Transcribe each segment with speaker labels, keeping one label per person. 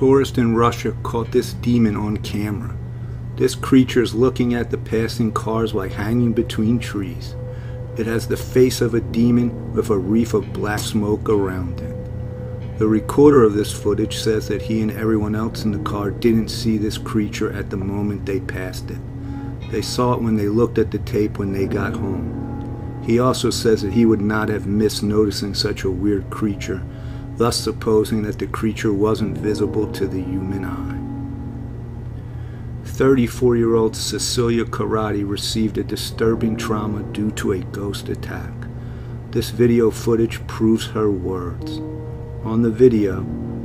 Speaker 1: tourist in Russia caught this demon on camera. This creature is looking at the passing cars while hanging between trees. It has the face of a demon with a reef of black smoke around it. The recorder of this footage says that he and everyone else in the car didn't see this creature at the moment they passed it. They saw it when they looked at the tape when they got home. He also says that he would not have missed noticing such a weird creature, thus supposing that the creature wasn't visible to the human eye. 34 year old Cecilia Karate received a disturbing trauma due to a ghost attack. This video footage proves her words. On the video,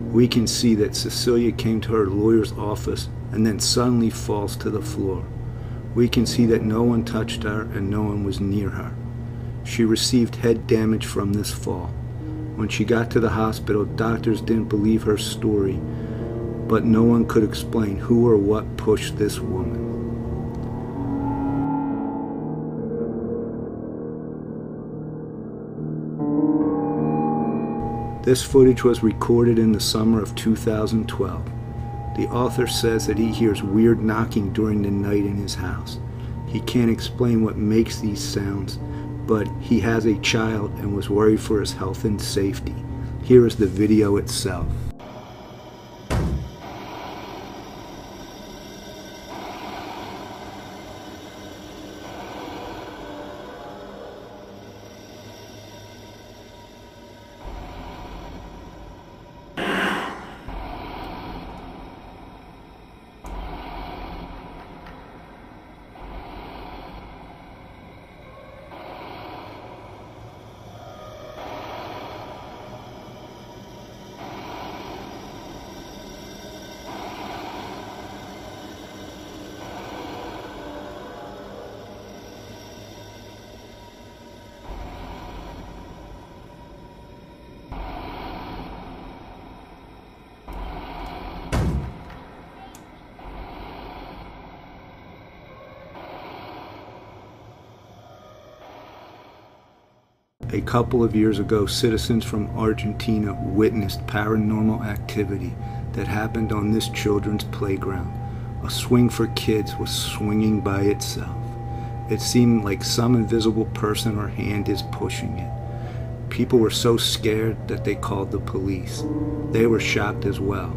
Speaker 1: we can see that Cecilia came to her lawyer's office and then suddenly falls to the floor. We can see that no one touched her and no one was near her. She received head damage from this fall. When she got to the hospital, doctors didn't believe her story, but no one could explain who or what pushed this woman. This footage was recorded in the summer of 2012. The author says that he hears weird knocking during the night in his house. He can't explain what makes these sounds, but he has a child and was worried for his health and safety. Here is the video itself. A couple of years ago, citizens from Argentina witnessed paranormal activity that happened on this children's playground. A swing for kids was swinging by itself. It seemed like some invisible person or hand is pushing it. People were so scared that they called the police. They were shocked as well.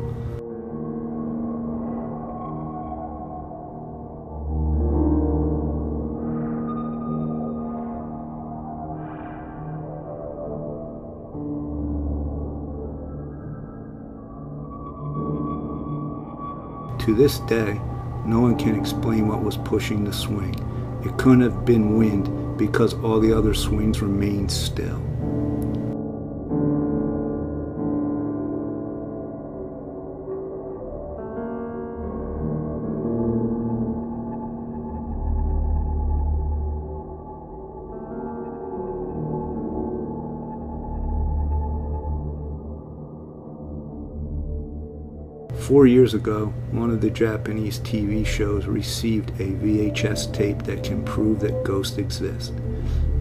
Speaker 1: To this day, no one can explain what was pushing the swing. It couldn't have been wind because all the other swings remained still. Four years ago, one of the Japanese TV shows received a VHS tape that can prove that ghosts exist.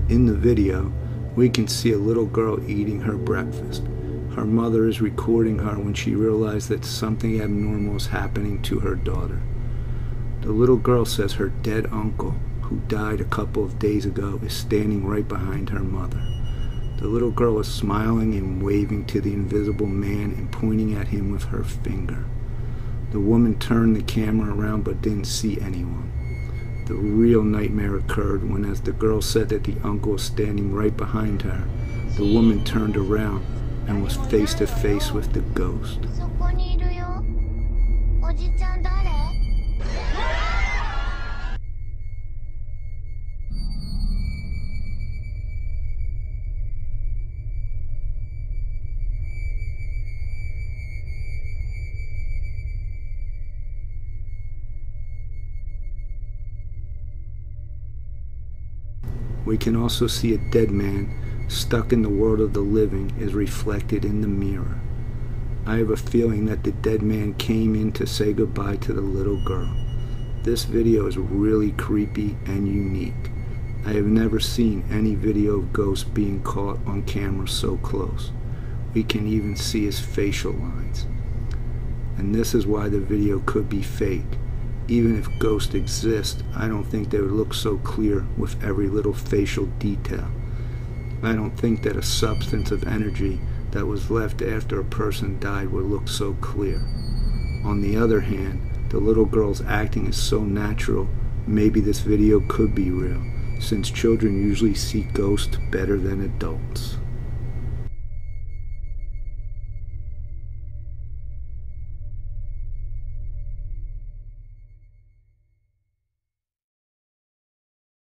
Speaker 1: In the video, we can see a little girl eating her breakfast. Her mother is recording her when she realized that something abnormal is happening to her daughter. The little girl says her dead uncle, who died a couple of days ago, is standing right behind her mother. The little girl is smiling and waving to the invisible man and pointing at him with her finger. The woman turned the camera around but didn't see anyone. The real nightmare occurred when, as the girl said that the uncle was standing right behind her, the woman turned around and was face to face with the ghost. We can also see a dead man stuck in the world of the living is reflected in the mirror. I have a feeling that the dead man came in to say goodbye to the little girl. This video is really creepy and unique. I have never seen any video of ghosts being caught on camera so close. We can even see his facial lines. and this is why the video could be fake. Even if ghosts exist, I don't think they would look so clear with every little facial detail. I don't think that a substance of energy that was left after a person died would look so clear. On the other hand, the little girl's acting is so natural, maybe this video could be real, since children usually see ghosts better than adults.